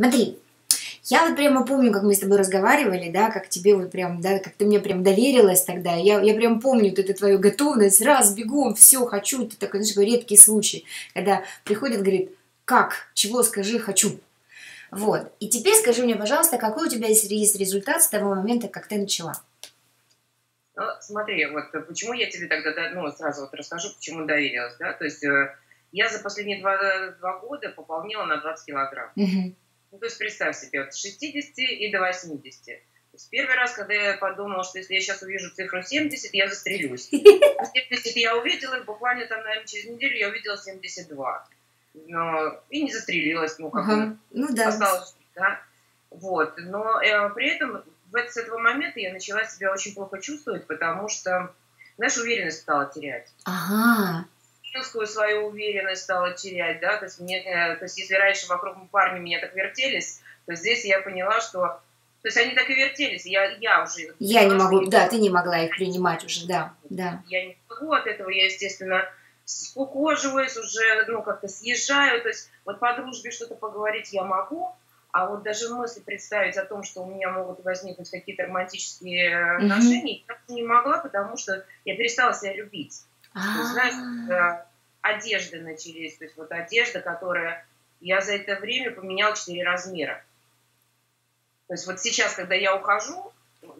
Смотри, я вот прямо помню, как мы с тобой разговаривали, да, как тебе вот прям, да, как ты мне прям доверилась тогда. Я, я прям помню вот эту твою готовность, раз, бегом, все, хочу. Это такой, знаешь, редкий случай, когда приходит, говорит, как, чего, скажи, хочу. Вот. И теперь скажи мне, пожалуйста, какой у тебя есть результат с того момента, как ты начала? Ну, смотри, вот почему я тебе тогда, ну, сразу вот расскажу, почему доверилась, да, то есть э, я за последние два, два года пополнила на 20 килограмм. Угу. Ну, то есть представь себе, от 60 и до 80. То есть первый раз, когда я подумала, что если я сейчас увижу цифру 70, я застрелюсь. 70 я увидела, буквально там, наверное, через неделю я увидела 72. Но, и не застрелилась, ну, как ага. ну, да. осталось, да. Вот, но э, при этом в, с этого момента я начала себя очень плохо чувствовать, потому что, знаешь, уверенность стала терять. Ага женскую свою уверенность стала терять, да, то есть, мне, э, то есть если раньше вокруг парни меня так вертелись, то здесь я поняла, что то есть они так и вертелись, я, я уже... Я не могу, да, ты не могла их принимать уже, да, да. Я не могу от этого, я, естественно, скукоживаюсь уже, ну, как-то съезжаю, то есть вот по дружбе что-то поговорить я могу, а вот даже мысли представить о том, что у меня могут возникнуть какие-то романтические mm-hmm. отношения, я не могла, потому что я перестала себя любить. А. знаешь, э, одежды начались. То есть вот одежда, которая... Я за это время поменяла 4 размера. То есть вот сейчас, когда я ухожу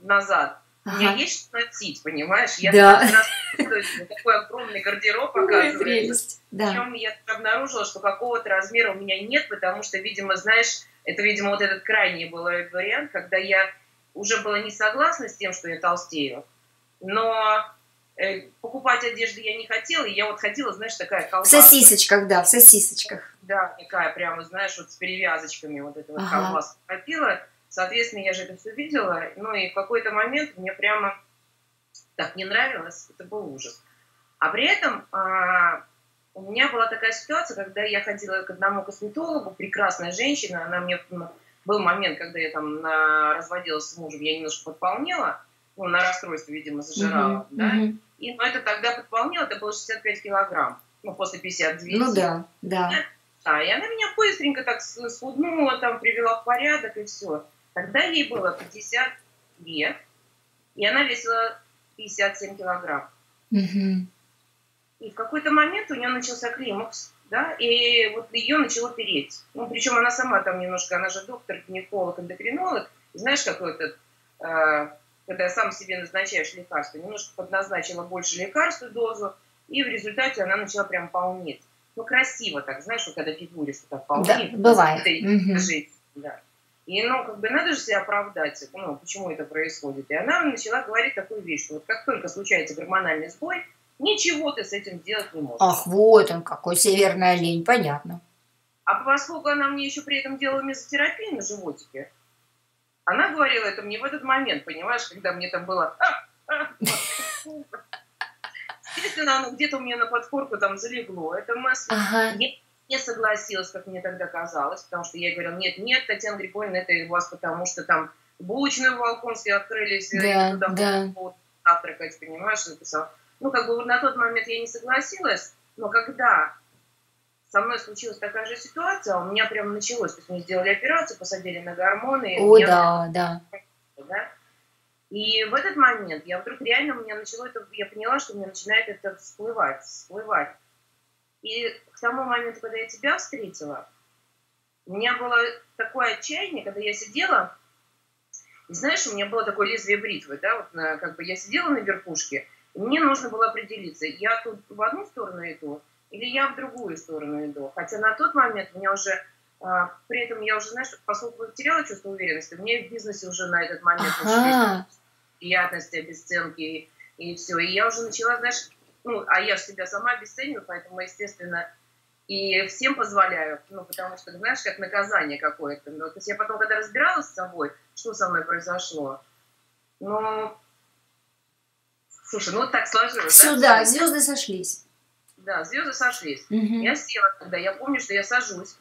назад, ага. у меня есть что носить, понимаешь? Я да. то есть, такой огромный гардероб оказывается. Да. Причем я обнаружила, что какого-то размера у меня нет, потому что, видимо, знаешь, это, видимо, вот этот крайний был вариант, когда я уже была не согласна с тем, что я толстею, но покупать одежду я не хотела, и я вот ходила, знаешь, такая колбаска. В сосисочках, да, в сосисочках. Да, такая прямо, знаешь, вот с перевязочками вот эта вот ага. колбаска ходила. Соответственно, я же это все видела, ну и в какой-то момент мне прямо так не нравилось, это был ужас. А при этом а, у меня была такая ситуация, когда я ходила к одному косметологу, прекрасная женщина, она мне был момент, когда я там на, разводилась с мужем, я немножко подполнела, ну, на расстройство, видимо, зажирала, mm-hmm. да, mm-hmm. И, но это тогда подполнило, это было 65 килограмм, ну, после 52. Ну да, да. Да, и она меня быстренько так схуднула, там, привела в порядок и все. Тогда ей было 50 лет, и она весила 57 килограмм. Угу. И в какой-то момент у нее начался климакс, да, и вот ее начало переть. Ну, причем она сама там немножко, она же доктор, гинеколог, эндокринолог, знаешь, какой то э, когда сам себе назначаешь лекарство, немножко подназначила больше лекарства дозу, и в результате она начала прям полнеть. Ну, красиво так, знаешь, вот когда фигуристка так полнеет. Да, бывает. Угу. Жить, да. И, ну, как бы надо же себя оправдать, ну, почему это происходит. И она начала говорить такую вещь, что вот как только случается гормональный сбой, ничего ты с этим делать не можешь. Ах, вот он какой, северная лень, понятно. А поскольку она мне еще при этом делала мезотерапию на животике, она говорила это мне в этот момент, понимаешь, когда мне там было... Естественно, оно где-то у меня на подкорку там залегло. Это. Ага. Я не согласилась, как мне тогда казалось, потому что я говорила, нет, нет, Татьяна Григорьевна, это у вас потому, что там булочную в Волконске открылись, да, туда да. завтракать, понимаешь, написал. Ну, как бы на тот момент я не согласилась, но когда со мной случилась такая же ситуация, у меня прям началось, то есть мне сделали операцию, посадили на гормоны. О, да, да. да. И в этот момент я вдруг реально у меня начало это, я поняла, что у меня начинает это всплывать, всплывать. И к тому моменту, когда я тебя встретила, у меня было такое отчаяние, когда я сидела, и знаешь, у меня было такое лезвие бритвы, да, вот на, как бы я сидела на верхушке, и мне нужно было определиться, я тут в одну сторону иду, или я в другую сторону иду. Хотя на тот момент меня уже, а, при этом я уже, знаешь, поскольку потеряла чувство уверенности, мне в бизнесе уже на этот момент ага. приятности, обесценки и, и все. И я уже начала, знаешь, ну, а я же себя сама обесцениваю, поэтому, естественно, и всем позволяю, ну, потому что, знаешь, как наказание какое-то. Ну, то есть я потом, когда разбиралась с собой, что со мной произошло, ну, слушай, ну, вот так сложилось. Все, да, да звезды сошлись. Да, звезды сошлись. Угу. Я села тогда, я помню, что я сажусь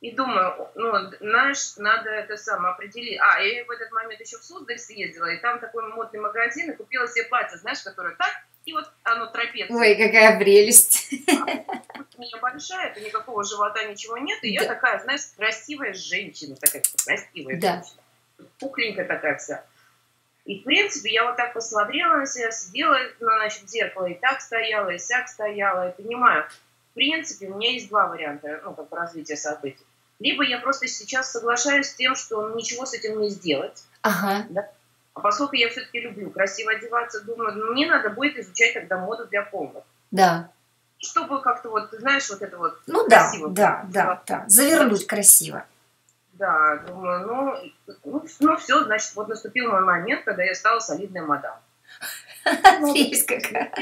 и думаю, ну, знаешь, надо это самое определить. А, я в этот момент еще в Суздаль съездила, и там такой модный магазин, и купила себе платье, знаешь, которое так и вот оно трапеция. Ой, какая прелесть. У меня большая, это никакого живота, ничего нет, и я Да. такая, знаешь, красивая женщина, такая красивая Да. женщина. Пухленькая такая вся. И, в принципе, я вот так посмотрела на себя, сидела, ну, значит, зеркало и так стояла, и сяк стояла, и понимаю, в принципе, у меня есть два варианта, ну, как развития событий. Либо я просто сейчас соглашаюсь с тем, что ничего с этим не сделать, Ага, а поскольку я все-таки люблю красиво одеваться, думаю, ну, мне надо будет изучать тогда моду для полных. да. Чтобы как-то вот, ты знаешь, вот это вот Ну да, красиво да, да, да. Завернуть красиво. Да, думаю, ну, ну, ну все, значит, вот наступил мой момент, когда я стала солидной мадам. Прелесть какая.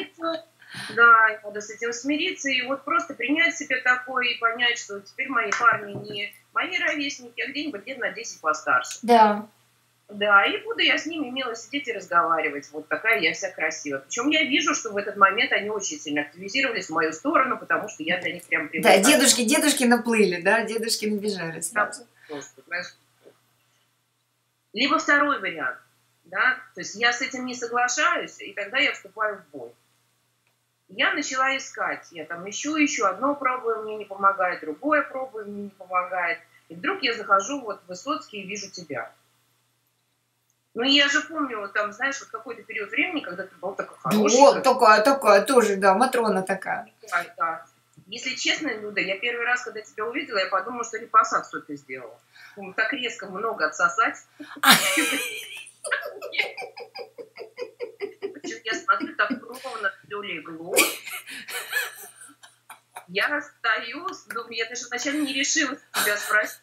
Да, и надо с этим смириться, и вот просто принять себя такое и понять, что теперь мои парни не мои ровесники, а где-нибудь лет на 10 постарше. Да, Да, и буду я с ними мило сидеть и разговаривать. Вот такая я вся красивая. Причем я вижу, что в этот момент они очень сильно активизировались в мою сторону, потому что я для них прям да, привлекательна. дедушки, дедушки наплыли, да, дедушки набежали сразу. просто, знаешь. Либо второй вариант, да, то есть я с этим не соглашаюсь, и тогда я вступаю в бой. Я начала искать, я там ищу, ищу, одно пробую, мне не помогает, другое пробую, мне не помогает. И вдруг я захожу вот в Высоцкий и вижу тебя. Ну, я же помню, вот там, знаешь, вот какой-то период времени, когда ты был такой хороший. Вот, такая, такая, тоже, да, Матрона такая. Да, да. Если честно, Люда, я первый раз, когда тебя увидела, я подумала, что репассацию ты сделала. Ну, Так резко много отсосать. Я смотрю, так ровно все легло. Я стою, думаю, я даже вначале не решилась тебя спросить,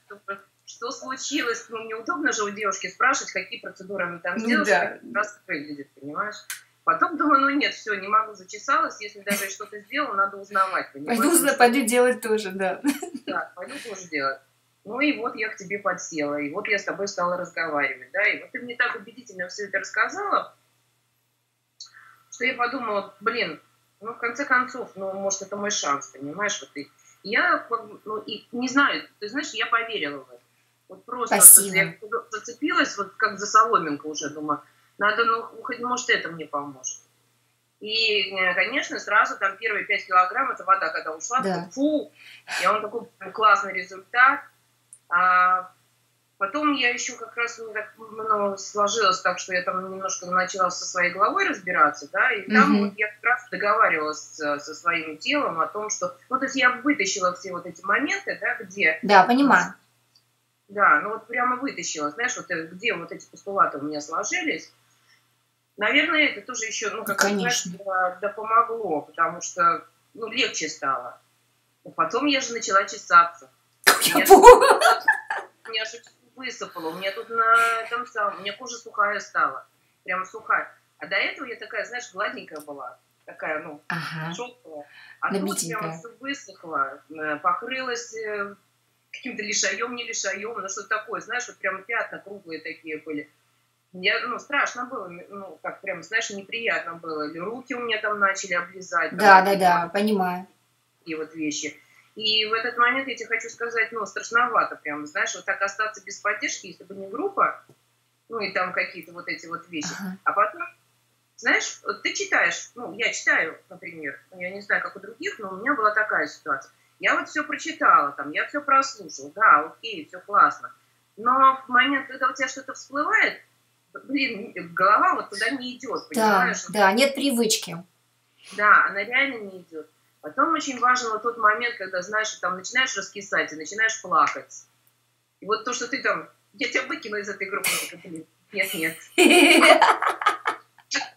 что случилось. Ну, неудобно же у девушки спрашивать, какие процедуры она там Ну сделала, да. как раз выглядит, понимаешь? Потом думаю, ну нет, все, не могу, зачесалась. Если даже что-то сделала, надо узнавать. понимаешь? Пойду, Потому зна- что- пойду делать тоже, да. да, пойду тоже делать. Ну и вот я к тебе подсела, и вот я с тобой стала разговаривать, да, и вот ты мне так убедительно все это рассказала, что я подумала, блин, ну в конце концов, ну может это мой шанс, понимаешь, вот и я, ну и не знаю, ты знаешь, я поверила в это. Вот просто Спасибо. я зацепилась, вот как за соломинку уже, думаю, надо, ну хоть может это мне поможет. И, э, конечно, сразу там первые 5 килограмм, это вода, когда ушла, Да. такой, фу, и он такой классный результат. А потом я еще как раз у меня так ну, сложилось так, что я там немножко начала со своей головой разбираться, да, и там Мгм. вот я как раз договаривалась со, со своим телом о том, что, ну, то есть я вытащила все вот эти моменты, да, где, Да, понимаю. да, ну вот прямо вытащила, знаешь, вот э, где вот эти постулаты у меня сложились. Наверное, это тоже еще, ну, как Конечно. да, помогло, потому что, ну, легче стало. Но потом я же начала чесаться. У меня же высыпало, у меня тут на этом самом, у меня кожа сухая стала, прямо сухая. А до этого я такая, знаешь, гладенькая была, такая, ну, Ага. шелковая. А тут Набитенькая. прямо все высохло, э, покрылась э, каким-то лишаем, не лишаем, ну что такое, знаешь, вот прям пятна круглые такие были. Я, ну, страшно было, ну, как прям, знаешь, неприятно было. Или руки у меня там начали облизать. Да, да, какие-то да, понимаю. такие вот вещи. И в этот момент я тебе хочу сказать, ну, страшновато прям, знаешь, вот так остаться без поддержки, если бы не группа, ну, и там какие-то вот эти вот вещи. Ага. А потом, знаешь, вот ты читаешь, ну, я читаю, например, ну, я не знаю, как у других, но у меня была такая ситуация. Я вот все прочитала, там, я все прослушала, да, окей, все классно. Но в момент, когда у тебя что-то всплывает, блин, голова вот туда не идет, Да, понимаешь? да, нет привычки. Да, она реально не идет. Потом очень важен вот тот момент, когда, знаешь, там начинаешь раскисать и начинаешь плакать. И вот то, что ты там, я тебя выкину из этой группы, блин, нет, нет,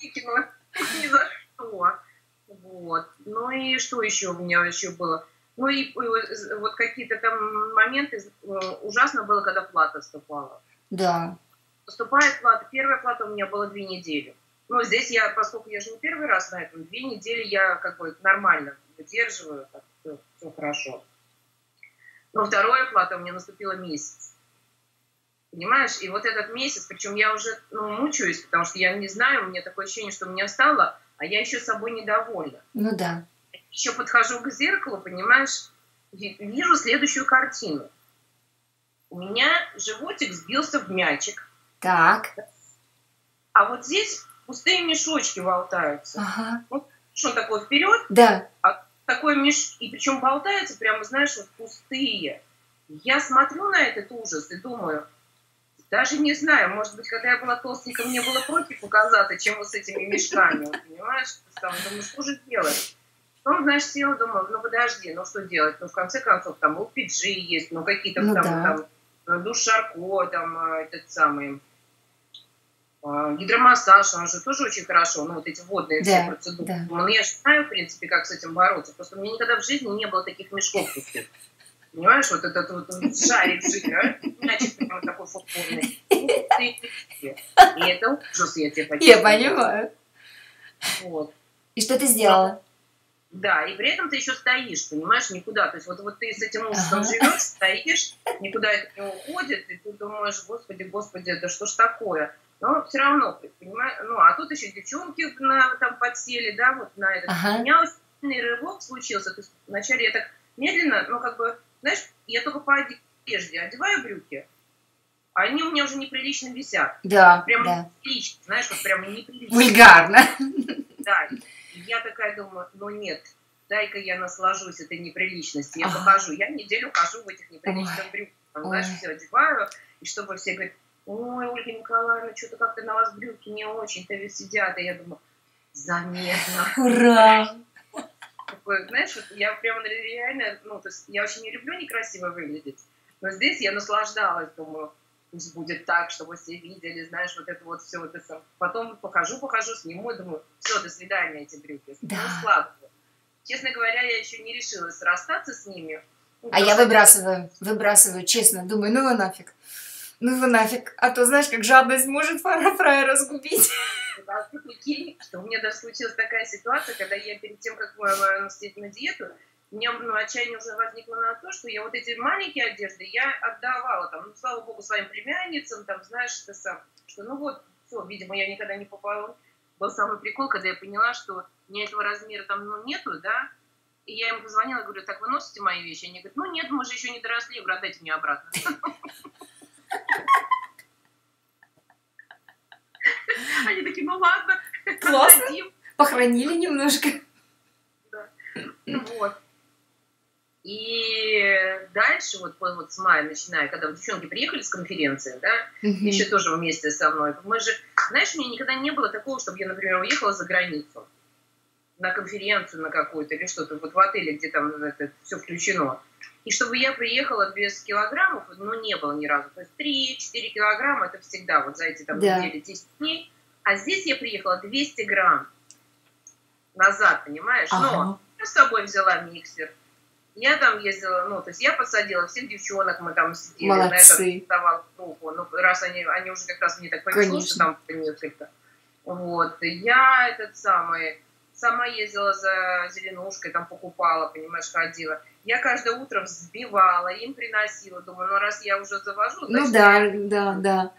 выкину, ни за что. Вот. Ну и что еще у меня еще было? Ну и э, вот какие-то там моменты э, ужасно было, когда плата вступала. Да, Поступает плата. Первая плата у меня была две недели. Ну, здесь я, поскольку я не первый раз на этом, две недели я как бы нормально выдерживаю, так, все, все хорошо. Но вторая плата у меня наступила месяц. Понимаешь? И вот этот месяц, причем я уже ну, мучаюсь, потому что я не знаю, у меня такое ощущение, что у меня стало, а я еще собой недовольна. ну да. Еще подхожу к зеркалу, понимаешь, ви- вижу следующую картину. У меня животик сбился в мячик, Так, а вот здесь пустые мешочки болтаются. ага, что он такой вперед, Да. такой меш... и причем болтается прямо, знаешь, вот пустые. Я смотрю на этот ужас и думаю, даже не знаю, может быть, когда я была толстенькая, мне было проще показаться, чем вот с этими мешками, вот, понимаешь? Там, думаю, что же делать? Потом, знаешь, села, думаю, ну подожди, ну что делать? Ну, в конце концов, там LPG есть, ну какие-то Ну там, да. там душ Шарко, там а, этот самый а, гидромассаж, он же тоже очень хорошо, ну вот эти водные Да, все процедуры. да. Ну, я же знаю, в принципе, как с этим бороться. Просто у меня никогда в жизни не было таких мешков пустых. Понимаешь, вот этот вот шарик жира, мячик прямо такой футбольный. И это ужас, я тебе хочу Я понимаю. Вот. И что ты сделала? Да, и при этом ты еще стоишь, понимаешь, никуда. То есть вот, вот ты с этим ужасом Ага. живешь, стоишь, никуда это не уходит, и ты думаешь, господи, господи, это что ж такое? Но все равно, понимаешь, ну, а тут еще девчонки на, там подсели, да, вот на этот. Ага. У меня очень сильный рывок случился. То есть вначале я так медленно, ну, как бы, знаешь, я только по одежде одеваю брюки, они у меня уже неприлично висят. Да, Прям да. неприлично, знаешь, вот прям неприлично. Вульгарно. Да, я такая думаю, ну нет, дай-ка я наслажусь этой неприличностью. Я похожу, я неделю хожу в этих неприличных брюках. Знаешь, все одеваю, и чтобы все говорят, ой, Ольга Николаевна, что-то как-то на вас брюки не очень-то ведь сидят. И я думаю, заметно. Ура! Знаешь, я прям реально, ну, то есть я очень не люблю некрасиво выглядеть, но здесь я наслаждалась, думаю, пусть будет так, чтобы все видели, знаешь, вот это вот все вот это. Потом покажу, покажу, сниму, и думаю, все, до свидания эти брюки. Да. Ну, складываю. Честно говоря, я еще не решилась расстаться с ними. Ну, А я выбрасываю, выбрасываю, честно. Думаю, ну его нафиг. Ну его нафиг. А то знаешь, как жадность может фара разгубить. А ты прикинь, что у меня даже случилась такая ситуация, когда я перед тем, как э, сидеть на диету, у меня ну, отчаяние уже возникло на то, что я вот эти маленькие одежды я отдавала, там, ну, слава богу, своим племянницам, там, знаешь, это сам, что ну вот, все, видимо, я никогда не попала. Был самый прикол, когда я поняла, что у меня этого размера там ну, нету, да, и я им позвонила, говорю, так вы носите мои вещи? Они говорят, ну нет, мы же еще не доросли, говорю, отдайте мне обратно. Они такие, ну ладно, Классно. Похоронили немножко. Вот. И дальше, вот, вот, с мая начиная, когда вот девчонки приехали с конференции, да, Мгм. еще тоже вместе со мной, мы же, знаешь, у меня никогда не было такого, чтобы я, например, уехала за границу на конференцию на какую-то или что-то, вот в отеле, где там это все включено. И чтобы я приехала без килограммов, ну, не было ни разу. То есть 3-4 килограмма это всегда вот за эти там Да. недели 10 дней. А здесь я приехала 200 грамм назад, понимаешь? Но Ага. я с собой взяла миксер. Я там ездила, ну, то есть я подсадила всех девчонок, мы там сидели, Молодцы. знаешь, давал группу. Ну, раз они, они уже как раз мне так повезло, Конечно. что там несколько. Вот. Я этот самый, сама ездила за зеленушкой, там покупала, понимаешь, ходила. Я каждое утро взбивала, им приносила. Думаю, ну раз я уже завожу, Ну да, да, да.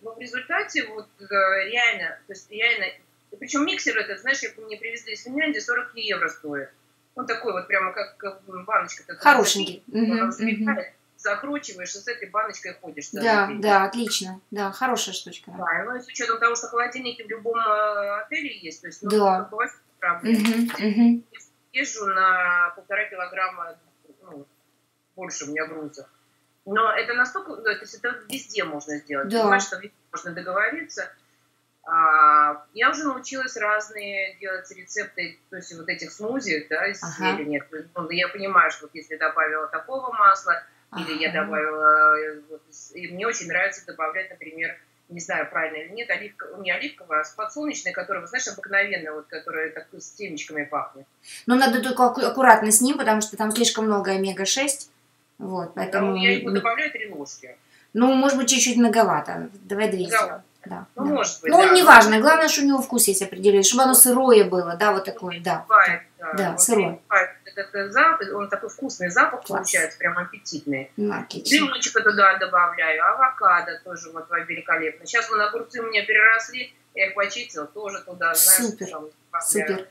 но в результате вот э, реально, то есть реально, причем миксер этот, знаешь, я, мне привезли из Финляндии, 40 евро стоит. Он такой вот прямо как, как баночка. такая, Хорошенький. мгм. взлетает, закручиваешь, и с этой баночкой ходишь. Да, да, отлично. Да, хорошая штучка. Да, ну и с учетом того, что холодильники в любом э, отеле есть, то есть, ну, Да. как бы вообще проблем. Мгм, мгм. Езжу на полтора килограмма, ну, больше у меня груза. Но это настолько, ну, то есть это везде можно сделать. Да. Понимаешь, что везде можно договориться. А, я уже научилась разные делать рецепты, то есть вот этих смузи, да, из Ага. зелени. Ну, я понимаю, что вот если добавила такого масла, или я Ага. добавила, э, вот, и мне очень нравится добавлять, например, не знаю, правильно или нет, оливка, не оливковое, а подсолнечное, которое, вы знаешь, обыкновенное, вот, которое так с семечками пахнет. Но надо только аккуратно с ним, потому что там слишком много омега-6. Вот, поэтому... Поэтому я ему мы- добавляю три ложки. Ну, может быть, чуть-чуть многовато. Давай две Многовато. Да, Ну, да. может быть, Ну, да. неважно. Главное, что у него вкус есть определенный. Чтобы оно сырое было, да, вот такое, да. Бывает, да. Да, Вот сырое. Этот, этот запах, он такой вкусный запах Класс. получается, прям аппетитный. Ну. Лимончика туда добавляю, авокадо тоже вот великолепно. Сейчас вон огурцы у меня переросли, я их почистила, тоже туда, знаешь, Супер, там добавляю. Супер.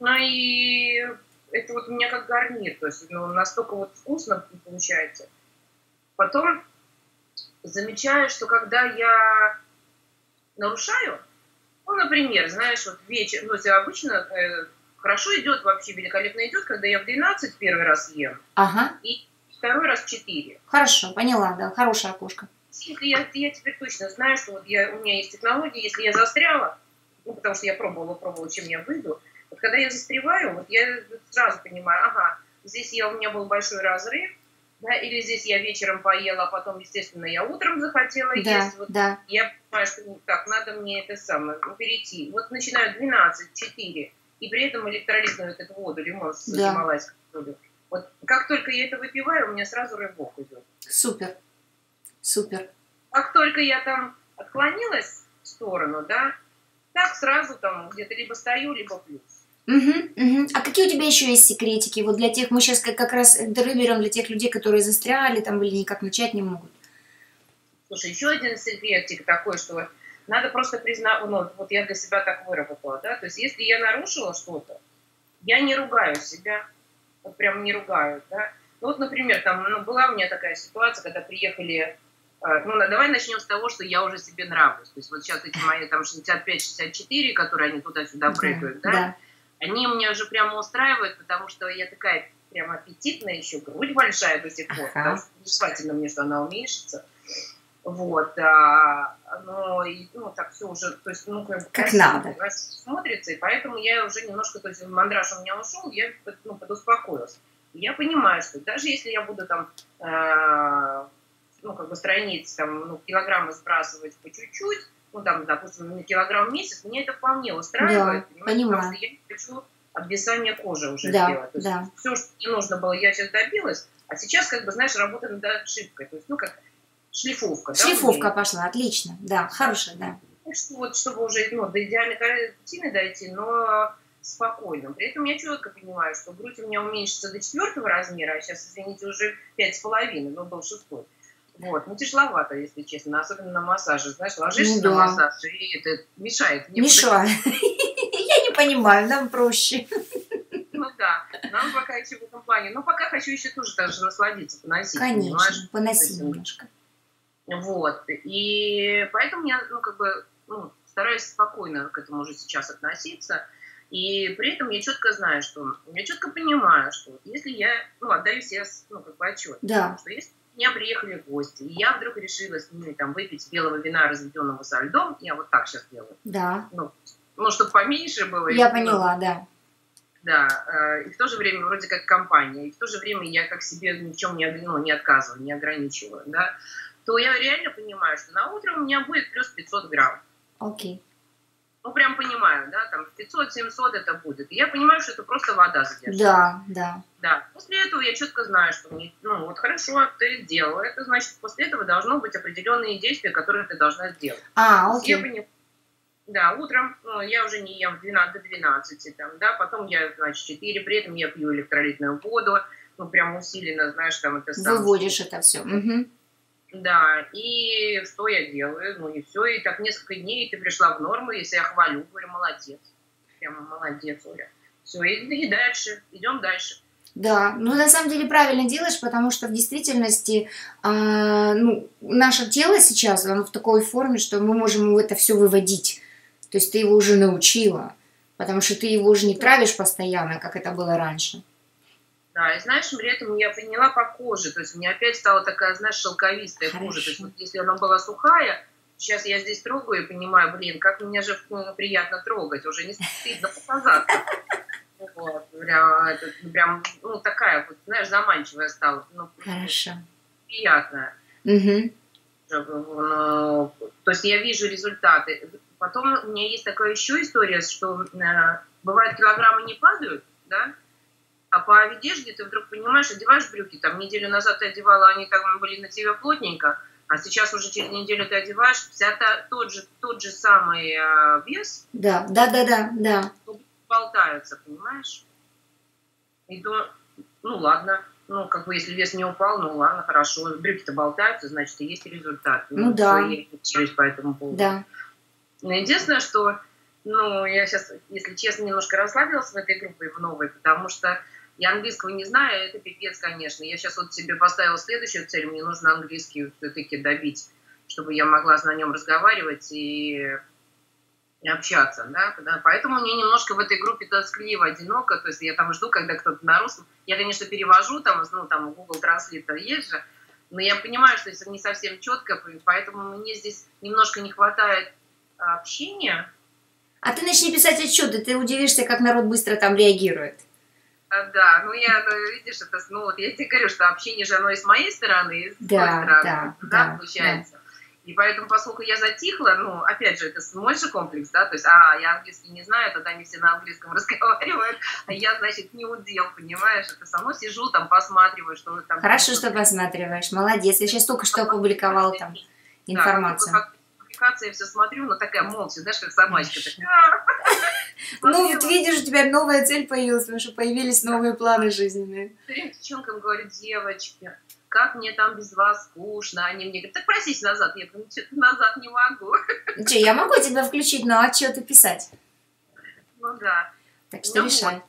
Ну и это вот у меня как гарнир, то есть ну, настолько вот вкусно получается. Потом замечаю, что когда я нарушаю, ну, например, знаешь, вот вечер, ну, обычно э, хорошо идет вообще, великолепно идет, когда я в 12 первый раз ем, Ага. и второй раз в 4. Хорошо, поняла, да. Хорошее окошко. Если я, я теперь точно знаю, что вот я, у меня есть технология, если я застряла, ну, потому что я пробовала, пробовала, чем я выйду, вот когда я застреваю, вот я сразу понимаю, ага, здесь я, у меня был большой разрыв, да, или здесь я вечером поела, а потом, естественно, я утром захотела Да, есть. Вот да. я понимаю, что ну, так, надо мне это самое, ну, перейти. Вот начинаю 12, 4, и при этом электролитную вот эту воду, лимон с Да. гималайской. Вот как только я это выпиваю, у меня сразу рывок идет. Супер. Супер. Как только я там отклонилась в сторону, да, так сразу там где-то либо стою, либо плюс. Угу, угу. А какие у тебя еще есть секретики? Вот для тех, мы сейчас как, как раз интервью берем для тех людей, которые застряли там или никак начать не могут. Слушай, еще один секретик такой, что надо просто признать, ну, вот я для себя так выработала, да, то есть если я нарушила что-то, я не ругаю себя, вот прям не ругаю, да. Ну вот, например, там ну, была у меня такая ситуация, когда приехали, э, ну давай начнем с того, что я уже себе нравлюсь. То есть вот сейчас эти мои там 65-64, которые они туда-сюда прыгают, да, да. Они меня уже прямо устраивают, потому что я такая прям аппетитная, еще грудь большая до сих пор, Ага. потому что желательно мне, что она уменьшится. Вот, а, ну, и, ну, так все уже, то есть, ну, как, Как надо. смотрится, и поэтому я уже немножко, то есть, мандраж у меня ушел, я, ну, подуспокоилась. И я понимаю, что даже если я буду там, э, ну, как бы страниц, там, ну, килограммы сбрасывать по чуть-чуть, ну, там, допустим, на килограмм в месяц, меня это вполне устраивает, Да, понимаю. потому что я не хочу обвисание кожи уже Да, сделать. То есть да. все, что мне нужно было, я сейчас добилась, а сейчас, как бы, знаешь, работа над ошибкой. То есть, ну, как шлифовка. да, Шлифовка меня. пошла, отлично. Да, хорошая, да. Так что вот, чтобы уже ну, до идеальной картины дойти, но спокойно. При этом я четко понимаю, что грудь у меня уменьшится до четвертого размера, а сейчас, извините, уже пять с половиной, но был шестой. Вот, ну тяжеловато, если честно, особенно на массаже. Знаешь, ложишься Ну да. на массаж, и это мешает. некуда Миша, я не понимаю, нам проще. Ну да, нам пока еще в этом плане. Но пока хочу еще тоже даже насладиться, поносить, понимаешь? Конечно, поноси есть, немножко. Вот. И поэтому я, ну, как бы, ну, стараюсь спокойно к этому уже сейчас относиться. И при этом я четко знаю, что я четко понимаю, что если я, ну, отдаю себе, ну, как бы отчет, Да, что если меня приехали гости, и я вдруг решила с ними там выпить белого вина, разведенного со льдом, я вот так сейчас делаю, да. ну, ну чтобы поменьше было. Я и, ну, поняла, да. да, э, и в то же время вроде как компания, и в то же время я как себе ни в чем не, ну, не отказываю, не ограничиваю, да, то я реально понимаю, что на утро у меня будет плюс 500 грамм. Окей. Ну, прям понимаю, да, там 500-700 это будет. И я понимаю, что это просто вода задержит. Да, да. Да. После этого я четко знаю, что мне, ну, вот хорошо, ты сделала это, значит, после этого должно быть определенные действия, которые ты должна сделать. А, есть я окей. понимаю, да, утром ну, я уже не ем в 12 до 12, там, да, потом я, значит, 4, при этом я пью электролитную воду, ну, прям усиленно, знаешь, там это. Выводишь это все. Да, и что я делаю? Ну, и все, и так несколько дней, и ты пришла в норму, если я хвалю, говорю, молодец. Прямо молодец, Оля. Все, и, и дальше, идем дальше. Да, ну на самом деле правильно делаешь, потому что в действительности а, ну, наше тело сейчас, оно в такой форме, что мы можем его это все выводить. То есть ты его уже научила, потому что ты его уже не травишь постоянно, как это было раньше. Да, и знаешь, при этом я поняла по коже, то есть у меня опять стала такая, знаешь, шелковистая кожа. То есть Хорошо. вот если она была сухая, сейчас я здесь трогаю и понимаю, блин, как меня же ну, приятно трогать, уже не стыдно показаться. Вот, прям, это, прям, ну, такая, вот, знаешь, заманчивая стала, ну, Хорошо. приятная. Угу. Ну, то есть я вижу результаты. Потом у меня есть такая еще история, что э, бывает килограммы не падают, да, а по одежде ты вдруг понимаешь, одеваешь брюки, там неделю назад ты одевала, они там были на тебе плотненько, а сейчас уже через неделю ты одеваешь, вся та, тот, же, тот же самый э, вес Да, да, да, да, да. болтаются, понимаешь? И то, ну ладно, ну как бы если вес не упал, ну ладно, хорошо, брюки-то болтаются, значит и есть результат. Ну да. я не теряюсь по этому поводу. Да. Но единственное, что, ну, я сейчас, если честно, немножко расслабилась в этой группе, в новой, потому что я английского не знаю, это пипец, конечно. Я сейчас вот себе поставила следующую цель, мне нужно английский все-таки добить, чтобы я могла на нем разговаривать и общаться, да, поэтому мне немножко в этой группе тоскливо, одиноко, то есть я там жду, когда кто-то на русском, я, конечно, перевожу, там, ну, там, Google Translate есть же, но я понимаю, что это не совсем четко, поэтому мне здесь немножко не хватает общения. А ты начни писать отчеты, ты удивишься, как народ быстро там реагирует. А, да, ну я, ну, видишь, это, ну вот я тебе говорю, что общение же оно и с моей стороны, и с да, твоей стороны, да, да, да, получается. Да. И поэтому, поскольку я затихла, ну, опять же, это мой же комплекс, да, то есть, а, я английский не знаю, тогда они все на английском разговаривают, а я, значит, не удел, понимаешь, это само сижу, там, посматриваю, что вы там... Хорошо, что посматриваешь, молодец, я сейчас только что опубликовал там информацию. Да, публикации я все смотрю, но такая молча, знаешь, как собачка. Ну, вот видишь, у тебя новая цель появилась, потому что появились новые планы жизненные. Девчонкам говорит, девочки, как мне там без вас скучно. Они мне говорят, так просись назад. Я говорю, что назад не могу. Ну что, я могу тебя включить, но отчеты писать? Ну да. Так что ну, решай. Вот.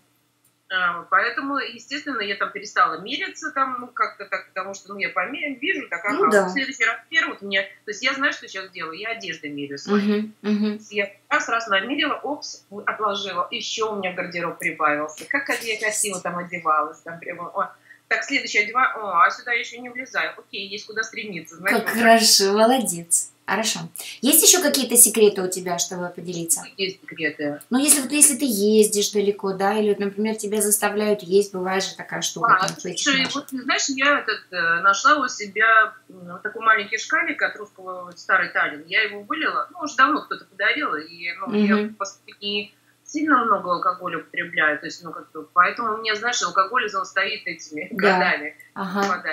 А, поэтому, естественно, я там перестала мериться там, ну, как-то так, потому что, ну, я померяю, вижу, так, ага, ну, да. в следующий раз первый мне, то есть я знаю, что сейчас делаю, я одежды меряю свои. Uh-huh, uh-huh. Я раз, раз намерила, опс, отложила, еще у меня гардероб прибавился. Как я красиво там одевалась, там прямо, о, так, следующий одеваю, о, а сюда еще не влезаю. Окей, есть куда стремиться. Знаешь, как вот хорошо, молодец. Хорошо. Есть еще какие-то секреты у тебя, чтобы поделиться? Есть секреты. Ну, если вот если ты ездишь далеко, да, или, например, тебя заставляют есть, бывает же такая штука. А, слушай, вот, знаешь, я этот, э, нашла у себя вот такой маленький шкалик от русского старый Таллин. Я его вылила, ну, уже давно кто-то подарил, и ну, угу. я последние сильно много алкоголя употребляю, то есть, ну, как-то, поэтому мне, знаешь, алкоголь стоит этими да. годами. Ага.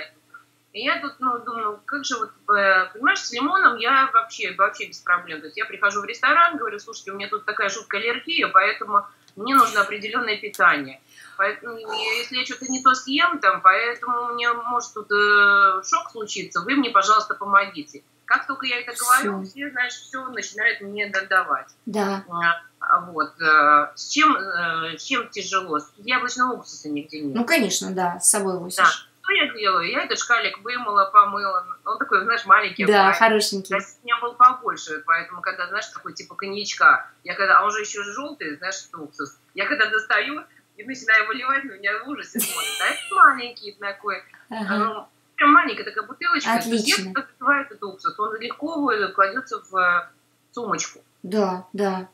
И я тут, ну, думаю, как же вот, э, понимаешь, с лимоном я вообще, вообще без проблем. То есть я прихожу в ресторан, говорю, слушайте, у меня тут такая жуткая аллергия, поэтому мне нужно определенное питание. Поэтому, если я что-то не то съем, там, поэтому мне может тут э, шок случиться, вы мне, пожалуйста, помогите. Как только я это говорю, все, все знаешь, все начинают мне додавать. Да. А, вот. Э, с чем, э, с чем тяжело? Яблочного уксуса нигде нет. Ну, конечно, да, с собой возишь. Да. Что я делаю? Я этот шкалик вымыла, помыла. Он такой, знаешь, маленький. Да, маленький. хорошенький. У меня был побольше, поэтому, когда, знаешь, такой типа коньячка, я когда, а он же еще желтый, знаешь, уксус. Я когда достаю и начинаю выливать, на меня в ужасе смотрит. А это маленький такой. Ага. Прям маленькая такая бутылочка. Отлично. Где открывает этот уксус? Он легко кладется в э, сумочку. Да, да.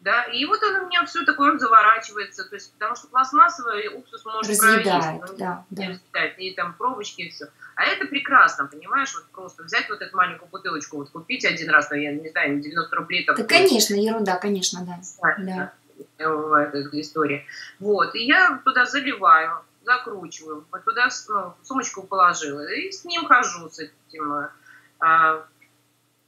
Да, и вот он у меня все такое, заворачивается, то есть, потому что пластмассовый уксус может разъедает, да, да. разъедает, и там пробочки, и все. А это прекрасно, понимаешь, вот просто взять вот эту маленькую бутылочку, вот купить один раз, я не знаю, 90 рублей. Там, да, конечно, ерунда, конечно, да. Да. да. Эта история. Вот, и я туда заливаю, закручиваю, вот туда ну, сумочку положила, и с ним хожу, с этим. А,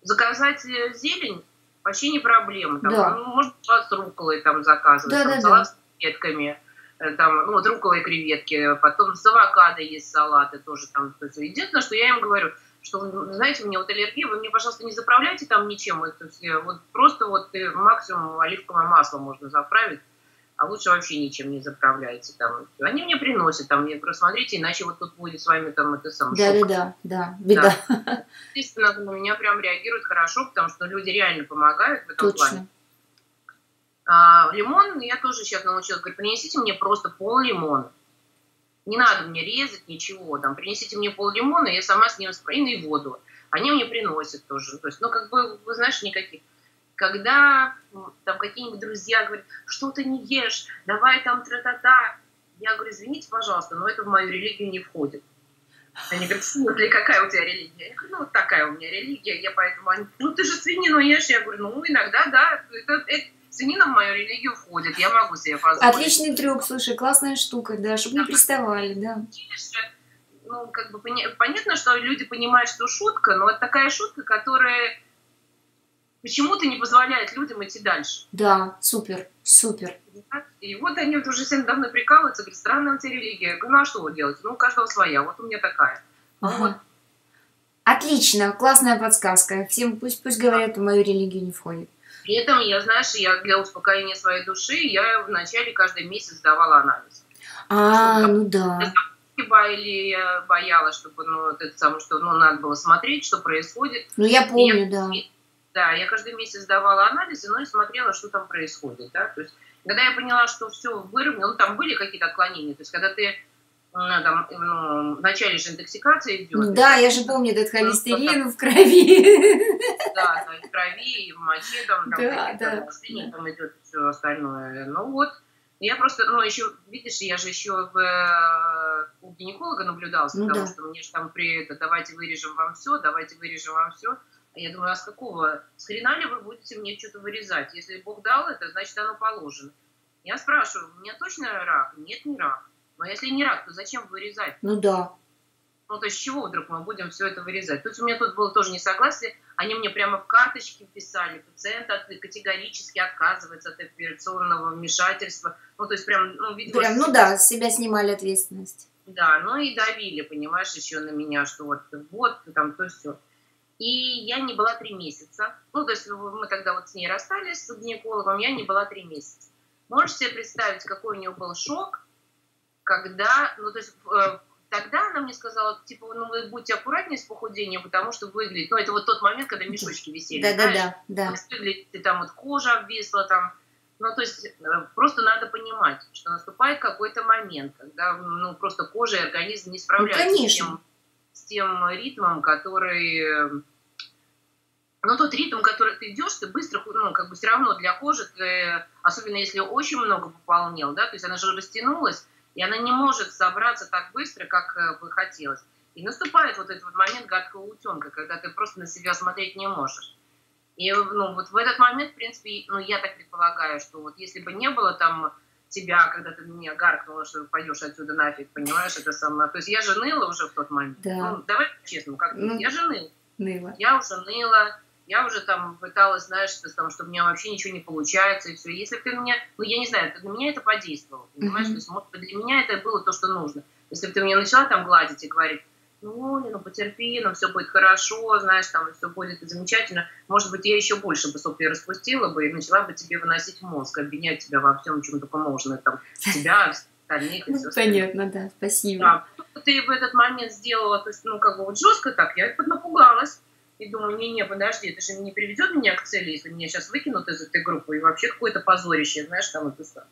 заказать э, зелень вообще не проблема. Там, да. ну, может, салат с руколой там заказывать, да, там, да, салат да. с креветками, э, там, ну, вот руколой креветки, потом с авокадо есть салаты тоже там. То есть, единственное, что я им говорю, что, знаете, у меня вот аллергия, вы мне, пожалуйста, не заправляйте там ничем, это все, вот просто вот э, максимум оливковое масло можно заправить, а лучше вообще ничем не заправляйте там. Они мне приносят там, я говорю, смотрите, иначе вот тут будет с вами там это сам Да, да, да, да, беда. Да. Естественно, на меня прям реагируют хорошо, потому что люди реально помогают в этом Точно. плане. А, лимон я тоже сейчас научилась, говорю, принесите мне просто пол лимона. Не надо мне резать ничего, там, принесите мне пол лимона, я сама с ним спрыну и воду. Они мне приносят тоже. То есть, ну, как бы, вы знаешь, никаких когда там какие-нибудь друзья говорят, что ты не ешь, давай там тра-та-та. Я говорю, извините, пожалуйста, но это в мою религию не входит. Они говорят, смысле, какая у тебя религия? Я говорю, ну, вот такая у меня религия, я поэтому... Они, ну, ты же свинину ешь. Я говорю, ну, иногда, да, это, это, свинина в мою религию входит, я могу себе позволить. Отличный трюк, слушай, классная штука, да, чтобы да, не приставали, да. Ну, как бы понятно, что люди понимают, что шутка, но это такая шутка, которая почему-то не позволяет людям идти дальше. Да, супер, супер. И вот они вот уже всем давно прикалываются, говорят, странная у тебя религия. Я говорю, ну а что вы делаете? Ну, у каждого своя, вот у меня такая. Ага. Вот. Отлично, классная подсказка. Всем пусть, пусть говорят, в мою религию не входит. При этом, я, знаешь, я для успокоения своей души, я вначале каждый месяц сдавала анализ. А, чтобы, ну да. Или я боялась, чтобы, ну, это самое, что, ну, надо было смотреть, что происходит. Ну, я помню, я, да Да, я каждый месяц давала анализы, но и смотрела, что там происходит, да, то есть когда я поняла, что все выровняло, ну, там были какие-то отклонения, то есть когда ты ну, там, ну, в начале же интоксикация идет. Да, я же помню этот холестерин в крови. Да, в крови, и в моче, там, там, да, да. там идет все остальное. Ну вот, я просто, ну еще, видишь, я же еще в, э, у гинеколога наблюдалась, ну, потому да. что мне же там при это, давайте вырежем вам все, давайте вырежем вам все. Я думаю, а с какого, с хрена ли вы будете мне что-то вырезать? Если Бог дал это, значит оно положено. Я спрашиваю, у меня точно рак? Нет, не рак. Но если не рак, то зачем вырезать? Ну да. Ну, то есть, с чего вдруг мы будем все это вырезать? То есть, у меня тут было тоже несогласие. Они мне прямо в карточке писали, пациент от, категорически отказывается от операционного вмешательства. Ну, то есть, прям, ну, видимо... Прям, ну да, с себя снимали ответственность. Да, ну и давили, понимаешь, еще на меня, что вот, вот, там, то все. И я не была три месяца. Ну, то есть, мы тогда вот с ней расстались, с гинекологом, я не была три месяца. Можешь себе представить, какой у нее был шок, когда, ну, то есть, э, тогда она мне сказала, типа, ну, вы будьте аккуратнее с похудением, потому что выглядит, ну, это вот тот момент, когда мешочки висели, да, знаешь, да, да, да. выглядит, там вот кожа обвисла, там, ну, то есть, э, просто надо понимать, что наступает какой-то момент, когда, ну, просто кожа и организм не справляются ну, с, тем, с тем ритмом, который но тот ритм, который ты идешь, ты быстро, ну, как бы все равно для кожи, ты, особенно если очень много пополнел, да, то есть она же растянулась, и она не может собраться так быстро, как э, бы хотелось. И наступает вот этот вот момент гадкого утенка, когда ты просто на себя смотреть не можешь. И ну, вот в этот момент, в принципе, ну, я так предполагаю, что вот если бы не было там тебя, когда ты меня гаркнула, что пойдешь отсюда нафиг, понимаешь, это самое. То есть я же ныла уже в тот момент. Да. Ну, давай честно, как ну, я же ныла. ныла. Я уже ныла, я уже там пыталась, знаешь, там, что у меня вообще ничего не получается, и все. Если бы ты меня, ну, я не знаю, для меня это подействовало, понимаешь? Mm-hmm. То есть, может быть, для меня это было то, что нужно. Если бы ты меня начала там гладить и говорить, ну, Оля, ну, потерпи, ну, все будет хорошо, знаешь, там, все будет замечательно, может быть, я еще больше бы сопли распустила бы и начала бы тебе выносить мозг, обвинять тебя во всем, чем только можно, там, тебя, остальных и все Понятно, да, спасибо. Да. Ты в этот момент сделала, то есть, ну, как бы вот жестко так, я напугалась и думаю, не-не, подожди, это же не приведет меня к цели, если меня сейчас выкинут из этой группы, и вообще какое-то позорище, знаешь, там это что.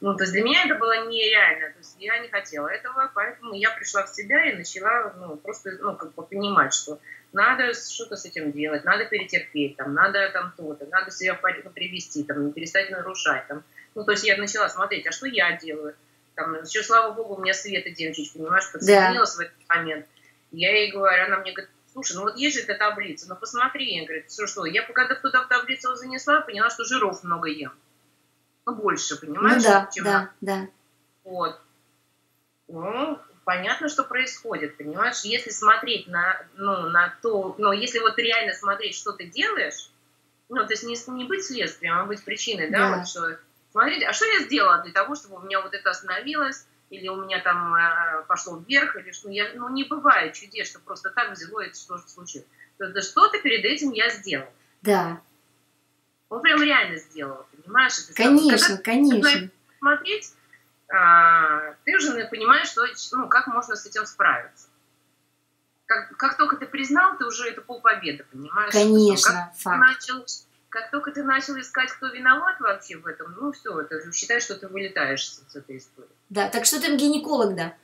Ну, то есть для меня это было нереально, то есть я не хотела этого, поэтому я пришла в себя и начала, ну, просто, ну, как бы понимать, что надо что-то с этим делать, надо перетерпеть, там, надо там то-то, надо себя в порядок привести, там, не перестать нарушать, там. Ну, то есть я начала смотреть, а что я делаю? Там, еще, слава богу, у меня Света Демчич, понимаешь, подсоединилась да. в этот момент. Я ей говорю, она мне говорит, слушай, ну вот есть же эта таблица, ну посмотри, я говорю, что, что, я пока туда в таблицу занесла, поняла, что жиров много ем. Ну, больше, понимаешь? Ну, да, чем да, да. Вот. Ну, понятно, что происходит, понимаешь? Если смотреть на, ну, на то, ну, если вот реально смотреть, что ты делаешь, ну, то есть не, не быть следствием, а быть причиной, да, да. вот что, смотрите, а что я сделала для того, чтобы у меня вот это остановилось, или у меня там э, пошло вверх, или что. Я, ну, не бывает чудес, что просто так взяло и что же случилось. Да что-то перед этим я сделал. Да. Он прям реально сделал, понимаешь? Это конечно, когда, конечно. Смотреть, а, ты уже понимаешь, что, ну, как можно с этим справиться. Как, как только ты признал, ты уже это полпобеды, понимаешь? Конечно, как факт. Начал как только ты начал искать, кто виноват вообще в этом, ну все, это считай, что ты вылетаешь с, этой истории. Да, так что там гинеколог, да?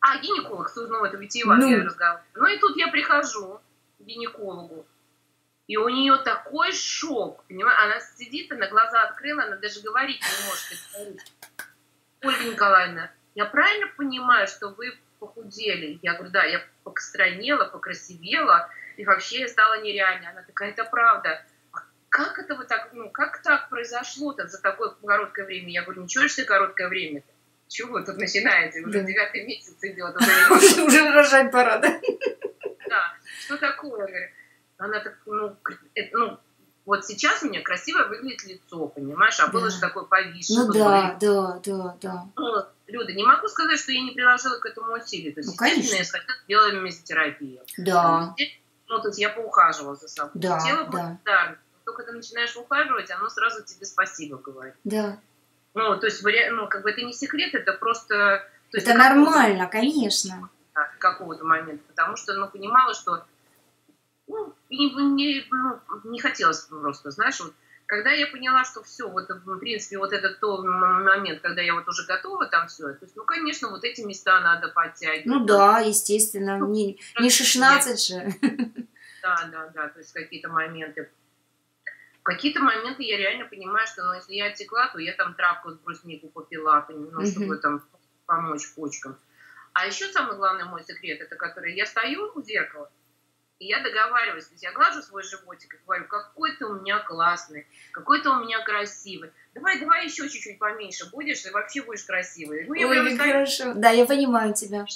А, гинеколог, ну это витиеватый ну. разговор. Ну и тут я прихожу к гинекологу, и у нее такой шок, понимаешь? Она сидит, она глаза открыла, она даже говорить не может. Ольга Николаевна, я правильно понимаю, что вы похудели? Я говорю, да, я постранела, покрасивела, и вообще стала нереально. Она такая, это правда как это вы так, ну, как так произошло-то за такое короткое время? Я говорю, ничего себе короткое время-то. Чего вы тут начинаете? Уже девятый месяц идет. Уже рожать пора, да? Да, что такое? Она так, ну, ну, вот сейчас у меня красиво выглядит лицо, понимаешь, а было же такое повисшее. Ну да, да, да, да. Ну, Люда, не могу сказать, что я не приложила к этому усилий. То есть, ну, естественно, я сходила, сделала мезотерапию. Да. Ну, то есть я поухаживала за собой. Да, Тело да. благодарно только ты начинаешь ухаживать, оно сразу тебе спасибо говорит. Да. Ну, то есть, ну, как бы это не секрет, это просто... То есть, это нормально, конечно. Да, какого-то момента, потому что, ну, понимала, что, ну, не, не, ну, не хотелось просто, знаешь, вот когда я поняла, что все, вот в принципе вот этот тот момент, когда я вот уже готова там все, то есть, ну, конечно, вот эти места надо подтягивать. Ну да, естественно, ну, не, не 16 же. Да, да, да, то есть какие-то моменты. В какие-то моменты я реально понимаю, что, ну, если я отекла, то я там травку с бруснику попила, ну, чтобы там помочь почкам. А еще самый главный мой секрет, это который я стою у зеркала, и я договариваюсь, то есть я глажу свой животик и говорю, какой ты у меня классный, какой ты у меня красивый. Давай, давай еще чуть-чуть поменьше будешь, и вообще будешь красивый. Ну, я Ой, как хорошо. Да, я понимаю тебя.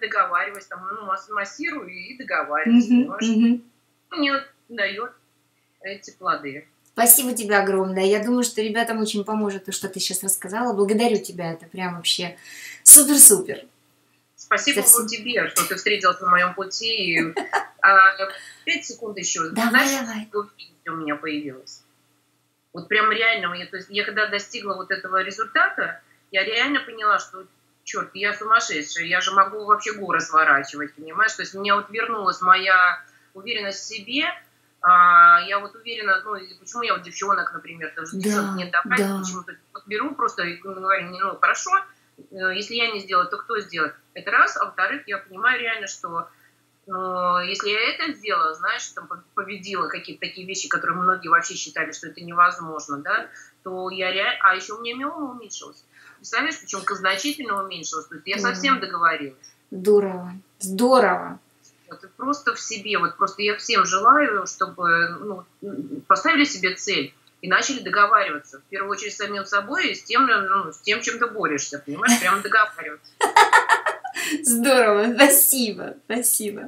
Договариваюсь, там, ну, массирую и договариваюсь, угу, угу. Мне дает эти плоды. Спасибо тебе огромное. Я думаю, что ребятам очень поможет то, что ты сейчас рассказала. Благодарю тебя. Это прям вообще супер-супер. Спасибо Совсем... тебе, что ты встретилась на моем пути. А, пять секунд еще. Давай, Знаешь, давай. у меня появилось? Вот прям реально, я, то есть я когда достигла вот этого результата, я реально поняла, что черт, я сумасшедшая, я же могу вообще горы сворачивать, понимаешь? То есть у меня вот вернулась моя уверенность в себе, а, я вот уверена, ну, почему я вот девчонок, например, даже да, девчонок не давать, да. почему-то вот беру просто и говорю, ну, хорошо, Э, если я не сделаю, то кто сделает? Это раз. А во-вторых, я понимаю реально, что но э, если я это сделала, знаешь, там победила какие-то такие вещи, которые многие вообще считали, что это невозможно, да, то я реально... А еще у меня миома уменьшилась. Представляешь, причем значительно уменьшилась. То есть я совсем договорилась. Здорово. Здорово. Вот, просто в себе, вот просто я всем желаю, чтобы ну, поставили себе цель и начали договариваться. В первую очередь с самим собой и с тем, ну, с тем, чем ты борешься, понимаешь, прямо договариваться. Здорово, спасибо, спасибо.